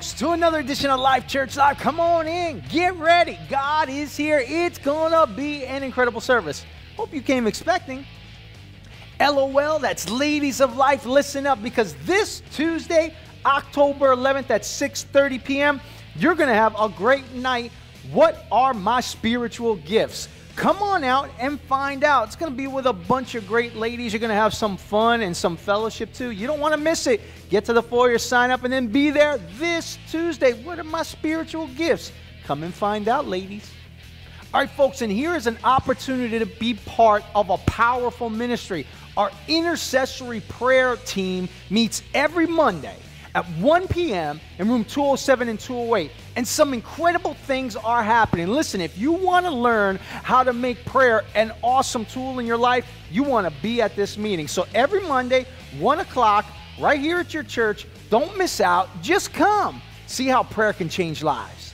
to another edition of Life Church Live. Come on in, get ready. God is here. It's gonna be an incredible service. Hope you came expecting. LOL, that's Ladies of Life. Listen up because this Tuesday, October 11th at 6:30 p.m., you're gonna have a great night. What are my spiritual gifts? Come on out and find out. It's going to be with a bunch of great ladies. You're going to have some fun and some fellowship too. You don't want to miss it. Get to the foyer, sign up, and then be there this Tuesday. What are my spiritual gifts? Come and find out, ladies. All right, folks, and here is an opportunity to be part of a powerful ministry. Our intercessory prayer team meets every Monday at 1 p.m. in room 207 and 208. And some incredible things are happening. Listen, if you want to learn how to make prayer an awesome tool in your life, you want to be at this meeting. So every Monday, 1 o'clock, right here at your church, don't miss out. Just come. See how prayer can change lives.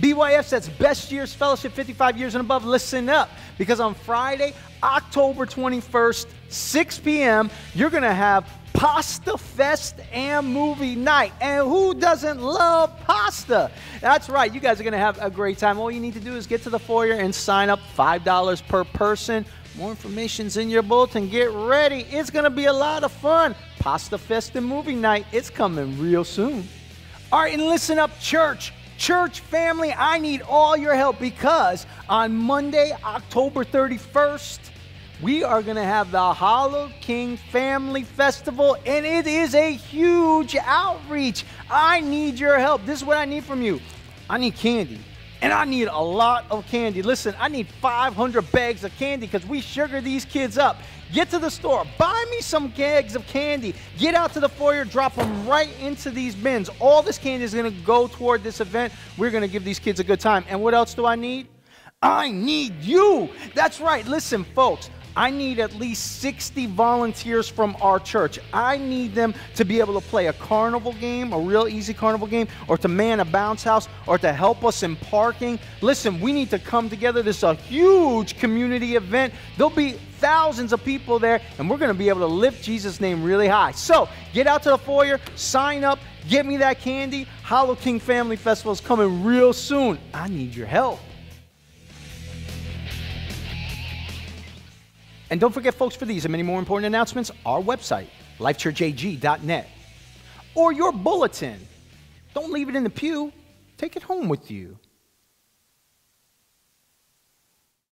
BYF that's Best Years Fellowship 55 years and above. Listen up because on Friday, October 21st, 6 p.m., you're going to have Pasta Fest and Movie Night. And who doesn't love pasta? That's right, you guys are going to have a great time. All you need to do is get to the foyer and sign up $5 per person. More information's in your bulletin. Get ready. It's going to be a lot of fun. Pasta Fest and Movie Night. It's coming real soon. All right, and listen up, church. Church family, I need all your help because on Monday, October 31st, we are going to have the Hollow King Family Festival, and it is a huge outreach. I need your help. This is what I need from you I need candy. And I need a lot of candy. Listen, I need 500 bags of candy because we sugar these kids up. Get to the store, buy me some bags of candy. Get out to the foyer, drop them right into these bins. All this candy is to go toward this event. We're to give these kids a good time. And what else do I need? I need you. That's right. Listen, folks. I need at least 60 volunteers from our church. I need them to be able to play a carnival game, a real easy carnival game, or to man a bounce house, or to help us in parking. Listen, we need to come together. This is a huge community event. There'll be thousands of people there, and we're going to be able to lift Jesus' name really high. So get out to the foyer, sign up, get me that candy. Hollow King Family Festival is coming real soon. I need your help. And don't forget, folks, for these and many more important announcements, our website, lifechurchag.net, or your bulletin. Don't leave it in the pew, take it home with you.